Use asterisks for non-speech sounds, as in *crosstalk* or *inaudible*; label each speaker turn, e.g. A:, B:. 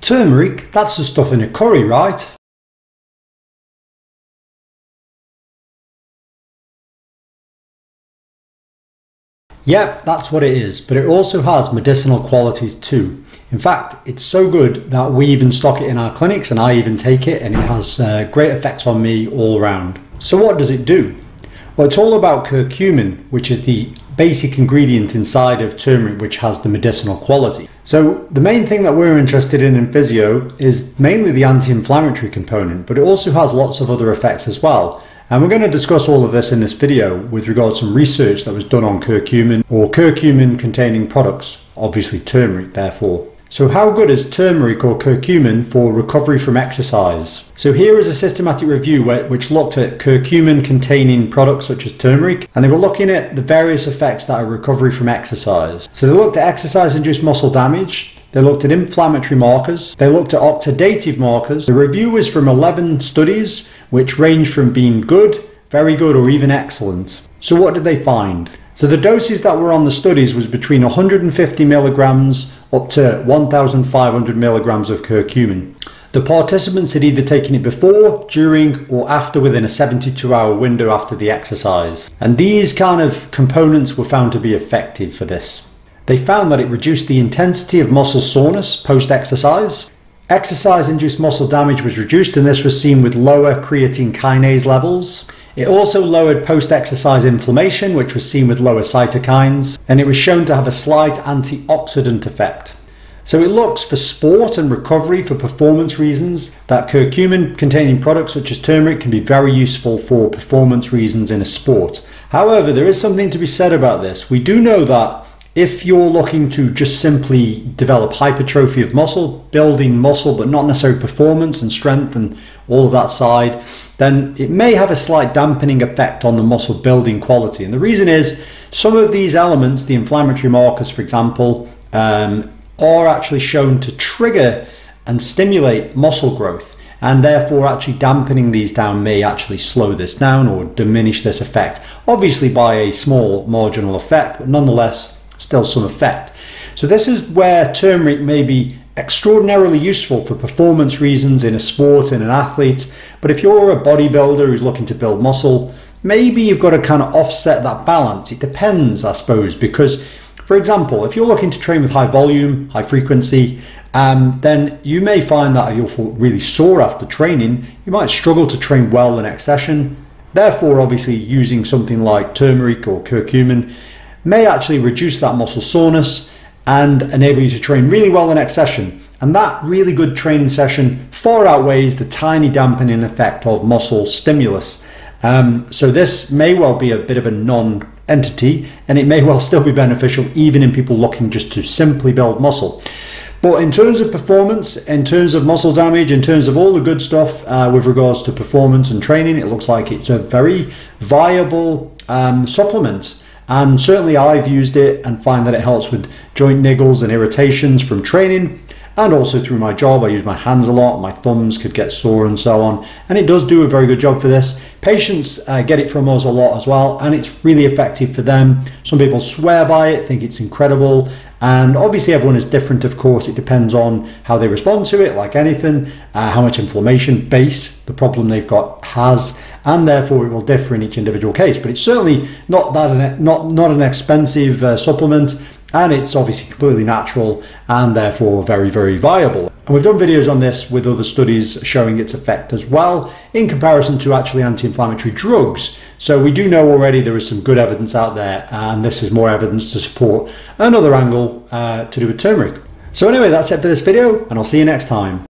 A: Turmeric, that's the stuff in a curry, right? Yep, that's what it is, but it also has medicinal qualities too. In fact, it's so good that we even stock it in our clinics and I even take it and it has uh, great effects on me all around. So what does it do? Well, it's all about curcumin, which is the basic ingredient inside of turmeric which has the medicinal quality. So the main thing that we're interested in in physio is mainly the anti-inflammatory component, but it also has lots of other effects as well. And we're going to discuss all of this in this video with regard to some research that was done on curcumin or curcumin containing products, obviously turmeric therefore. So how good is turmeric or curcumin for recovery from exercise? So here is a systematic review which looked at curcumin containing products such as turmeric and they were looking at the various effects that are recovery from exercise. So they looked at exercise induced muscle damage, they looked at inflammatory markers. They looked at oxidative markers. The review was from 11 studies, which range from being good, very good, or even excellent. So what did they find? So the doses that were on the studies was between 150 milligrams up to 1,500 milligrams of curcumin. The participants had either taken it before, during, or after within a 72 hour window after the exercise. And these kind of components were found to be effective for this. They found that it reduced the intensity of muscle soreness post exercise. Exercise induced muscle damage was reduced, and this was seen with lower creatine kinase levels. It also lowered post exercise inflammation, which was seen with lower cytokines, and it was shown to have a slight antioxidant effect. So it looks for sport and recovery for performance reasons that curcumin containing products such as turmeric can be very useful for performance reasons in a sport. However, there is something to be said about this. We do know that if you're looking to just simply develop hypertrophy of muscle, building muscle, but not necessarily performance and strength and all of that side, then it may have a slight dampening effect on the muscle building quality. And the reason is some of these elements, the inflammatory markers, for example, um, are actually shown to trigger and stimulate muscle growth. And therefore, actually dampening these down may actually slow this down or diminish this effect. Obviously, by a small marginal effect, but nonetheless, still some effect. So this is where turmeric may be extraordinarily useful for performance reasons in a sport, in an athlete. But if you're a bodybuilder who's looking to build muscle, maybe you've got to kind of offset that balance. It depends, I suppose, because for example, if you're looking to train with high volume, high frequency, um, then you may find that you'll feel really sore after training. You might struggle to train well the next session. Therefore, obviously, using something like turmeric or curcumin may actually reduce that muscle soreness and enable you to train really well the next session. And that really good training session far outweighs the tiny dampening effect of muscle stimulus. Um, so this may well be a bit of a non-entity and it may *laughs* well still be beneficial even in people looking just to simply build muscle. But in terms of performance, in terms of muscle damage, in terms of all the good stuff uh, with regards to performance and training, it looks like it's a very viable um, supplement. And certainly I've used it and find that it helps with joint niggles and irritations from training and also through my job. I use my hands a lot, my thumbs could get sore and so on. And it does do a very good job for this. Patients uh, get it from us a lot as well, and it's really effective for them. Some people swear by it, think it's incredible. And obviously, everyone is different, of course. It depends on how they respond to it, like anything, uh, how much inflammation base the problem they've got has, and therefore it will differ in each individual case. But it's certainly not that not not an expensive uh, supplement, and it's obviously completely natural and therefore very very viable. And we've done videos on this with other studies showing its effect as well in comparison to actually anti-inflammatory drugs. So we do know already there is some good evidence out there, and this is more evidence to support another angle uh, to do with turmeric. So anyway, that's it for this video, and I'll see you next time.